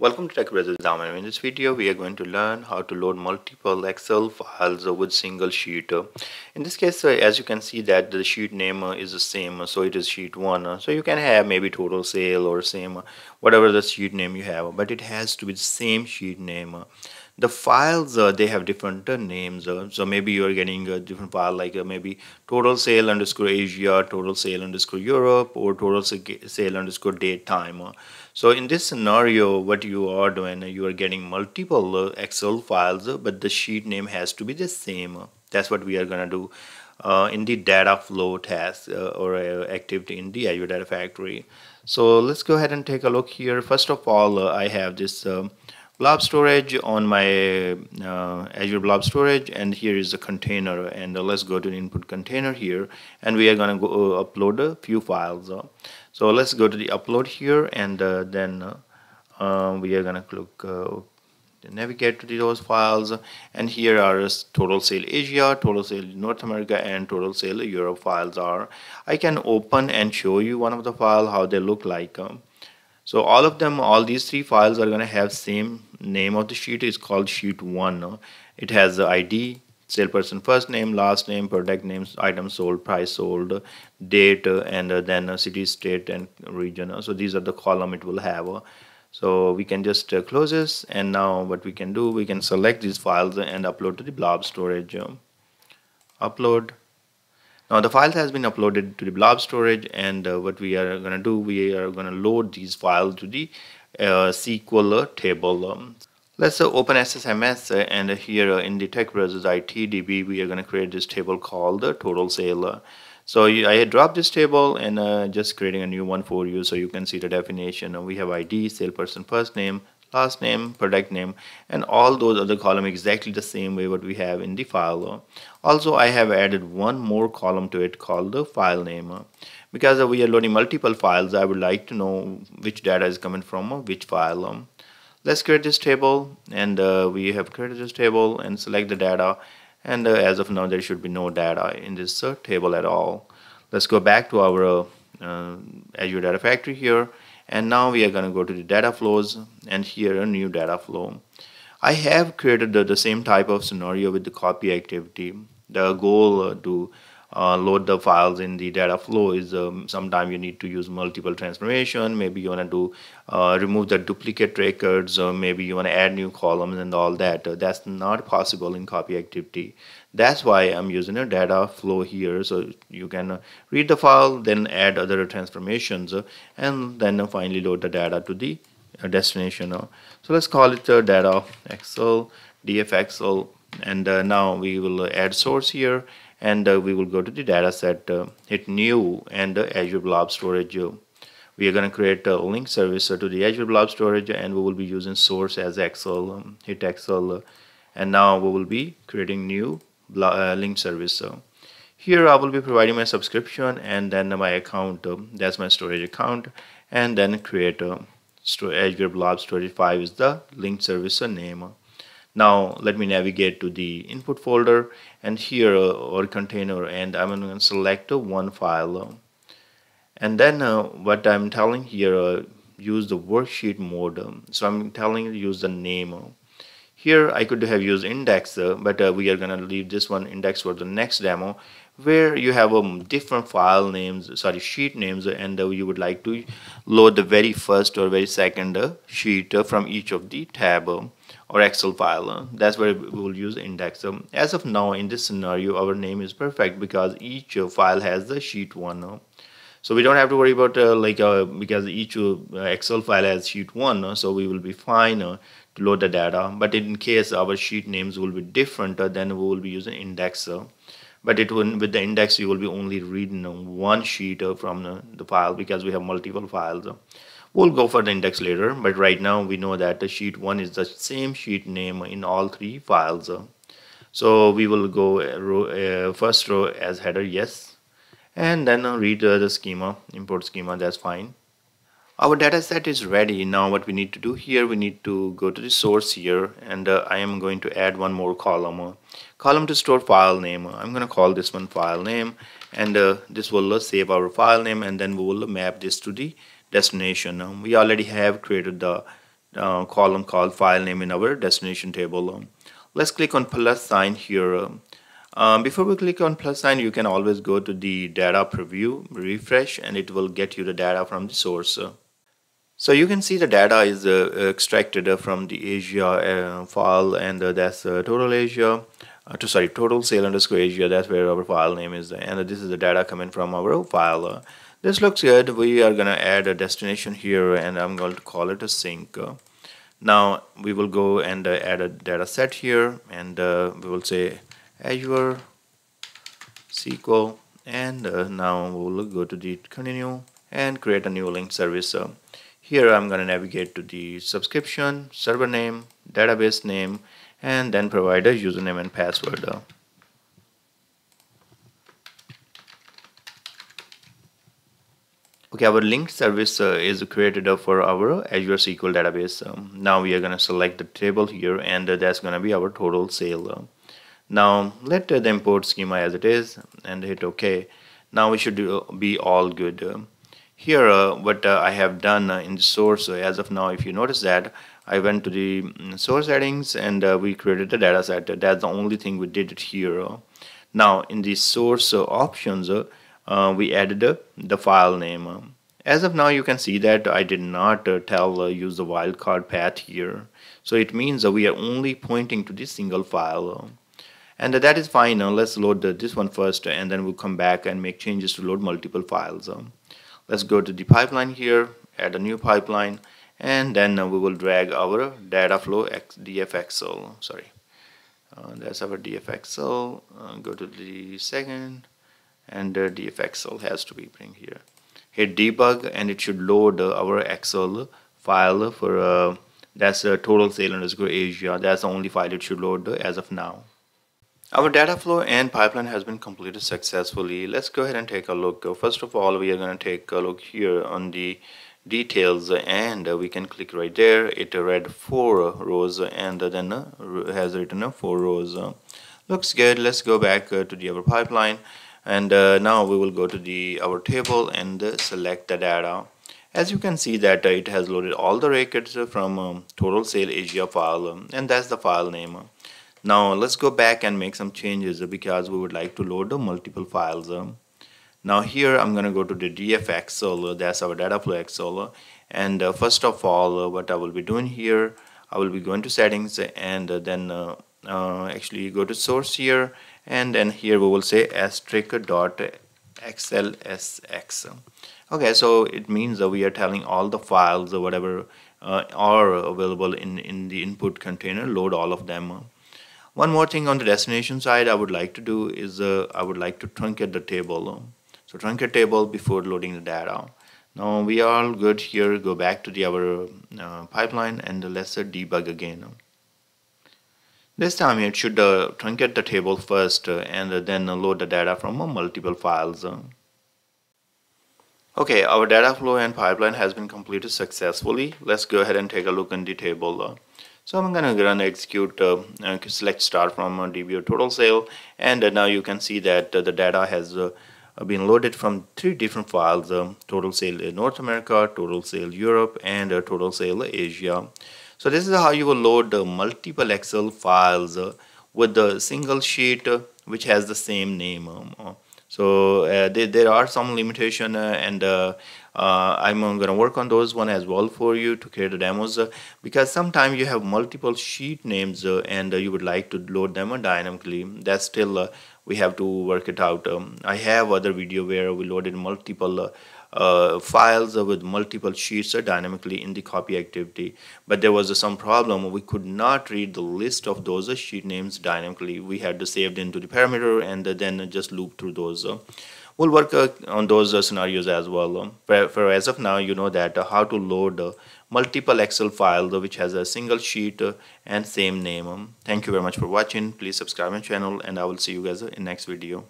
Welcome to Tech Brothers Daman. In this video, we are going to learn how to load multiple Excel files with single sheet. In this case, uh, as you can see that the sheet name uh, is the same, so it is sheet 1. So you can have maybe total sale or same, whatever the sheet name you have, but it has to be the same sheet name the files uh, they have different uh, names uh, so maybe you are getting a different file like uh, maybe total sale underscore asia total sale underscore europe or total sale underscore date time so in this scenario what you are doing you are getting multiple uh, excel files but the sheet name has to be the same that's what we are going to do uh, in the data flow task or activity in the azure data factory. So let's go ahead and take a look here. First of all i have this um, blob storage on my uh, Azure blob storage and here is the container and uh, let's go to the input container here and we are going to go uh, upload a few files uh. so let's go to the upload here and uh, then uh, we are going to click navigate to those files and here are total sale Asia total sale North America and total sale Europe files are I can open and show you one of the file how they look like um, so all of them all these three files are going to have same name of the sheet. Is called sheet 1 no? it has the id salesperson first name last name product names item sold price sold date and uh, then uh, city state and region so these are the column it will have so we can just uh, close this and now what we can do we can select these files and upload to the blob storage upload now the file has been uploaded to the blob storage and uh, what we are going to do, we are going to load these files to the uh, SQL table. Um, let's uh, open SSMS uh, and here uh, in the TechBrothersITDB we are going to create this table called the total sale. So I had dropped this table and uh, just creating a new one for you so you can see the definition. we have ID, salesperson first name, last name, product name, and all those other column exactly the same way what we have in the file. Also, I have added one more column to it called the file name. Because we are loading multiple files, I would like to know which data is coming from which file. Let's create this table, and uh, we have created this table and select the data. And uh, as of now, there should be no data in this uh, table at all. Let's go back to our uh, Azure Data Factory here and now we are going to go to the data flows and here a new data flow. I have created the, the same type of scenario with the copy activity. The goal uh, to uh, load the files in the data flow is um, sometime you need to use multiple transformation. Maybe you want to do uh, remove the duplicate records or maybe you want to add new columns and all that. Uh, that's not possible in copy activity. That's why I'm using a data flow here. So you can uh, read the file then add other transformations uh, and then finally load the data to the destination. So let's call it data excel df excel. And now we will add source here and uh, we will go to the data set uh, hit new and uh, Azure Blob Storage. We are going to create a link service to the Azure Blob Storage and we will be using source as Excel um, hit Excel and now we will be creating new link service. Here I will be providing my subscription and then my account that's my storage account and then create a Azure Blob Storage 5 is the link service name now let me navigate to the input folder and here uh, or container and I'm going to select uh, one file and then uh, what I'm telling here uh, use the worksheet mode so I'm telling use the name here I could have used index uh, but uh, we are gonna leave this one index for the next demo where you have um, different file names sorry sheet names and uh, you would like to load the very first or very second uh, sheet uh, from each of the tab uh, or excel file. Uh, that's where we will use index. Um, as of now in this scenario our name is perfect because each uh, file has the sheet one. So we don't have to worry about like because each excel file has sheet one so we will be fine to load the data. But in case our sheet names will be different then we will be using index. But it will with the index you will be only reading one sheet from the file because we have multiple files we'll go for the index later but right now we know that the sheet 1 is the same sheet name in all three files. So we will go uh, row, uh, first row as header yes and then read uh, the schema import schema that's fine. Our data set is ready. Now what we need to do here we need to go to the source here and uh, I am going to add one more column uh, column to store file name. I'm gonna call this one file name and uh, this will uh, save our file name and then we will map this to the destination we already have created the uh, column called file name in our destination table. Let's click on plus sign here. Um, before we click on plus sign, you can always go to the data preview, refresh, and it will get you the data from the source. So you can see the data is uh, extracted from the Asia uh, file and uh, that's total Asia uh, to sorry total sale underscore Asia that's where our file name is and this is the data coming from our file this looks good. We are gonna add a destination here and I'm going to call it a sink now we will go and uh, add a data set here and uh, we will say Azure SQL and uh, now we'll go to the continue and create a new link service. Here I'm going to navigate to the subscription server name database name and then provide a username and password Okay, our link service uh, is created uh, for our Azure SQL database. Um, now we are going to select the table here and uh, that's going to be our total sale. Uh. now let uh, the import schema as it is and hit OK. Now we should do, be all good. here uh, what I have done in the source as of now if you notice that I went to the mm, source settings and we created the data set. That's the only thing we did it here. Now in the source options uh, we added uh, the file name. As of now you can see that I did not uh, tell uh, use the wildcard path here. So it means that we are only pointing to this single file. And that is fine. now let's load this one first and then we'll come back and make changes to load multiple files. let's go to the pipeline here, add a new pipeline and then we will drag our data flow dfxl sorry uh, that's our dfxl uh, go to the second and uh, dfxl has to be bring here. Hit debug and it should load uh, our excel file for uh, that's a total sale underscore asia. That's the only file it should load as of now. Our data flow and pipeline has been completed successfully. Let's go ahead and take a look. Uh, first of all we are going to take a look here on the details uh, and we can click right there. It read four rows and then has written four rows. Looks good. Let's go back to the other pipeline and uh, now we will go to the our table and uh, select the data. As you can see that uh, it has loaded all the records from um, total sale Asia file um, and that's the file name. Now let's go back and make some changes because we would like to load multiple files um. now here I'm gonna go to the DFX dfxl that's our data flow Excel. And uh, first of all uh, what I will be doing here I will be going to settings and uh, then actually go to source here and then here we will say asterisk dot xlsx okay so it means that we are telling all the files or whatever uh, are available in in the input container load all of them. One more thing on the destination side I would like to do is uh, I would like to truncate the table. So truncate table before loading the data. Now we are all good here go back to the our uh, pipeline and let's debug again this time it should uh, truncate the table first uh, and then load the data from uh, multiple files. Okay, our data flow and pipeline has been completed successfully. Let's go ahead and take a look in the table. So I'm gonna run execute uh, select start from uh, DBO total sale and uh, now you can see that uh, the data has uh, been loaded from three different files total sale in North America, total sale Europe and total sale Asia. So this is how you will load multiple Excel files uh, with the single sheet uh, which has the same name. Um, uh, so uh, there, there are some limitation uh, and uh, I'm going to work on those one as well for you to create the demos because sometimes you have multiple sheet names and you would like to load them dynamically. That's still we have to work it out. Um, I have other video where we loaded multiple uh, files with multiple sheets dynamically in the copy activity. But there was some problem. We could not read the list of those sheet names dynamically. We had to save into the parameter and then just loop through those. We'll work uh, on those uh, scenarios as well. For, for, as of now you know that uh, how to load uh, multiple excel files which has a single sheet and same name. Thank you very much for watching. Please subscribe my channel and i will see you guys in next video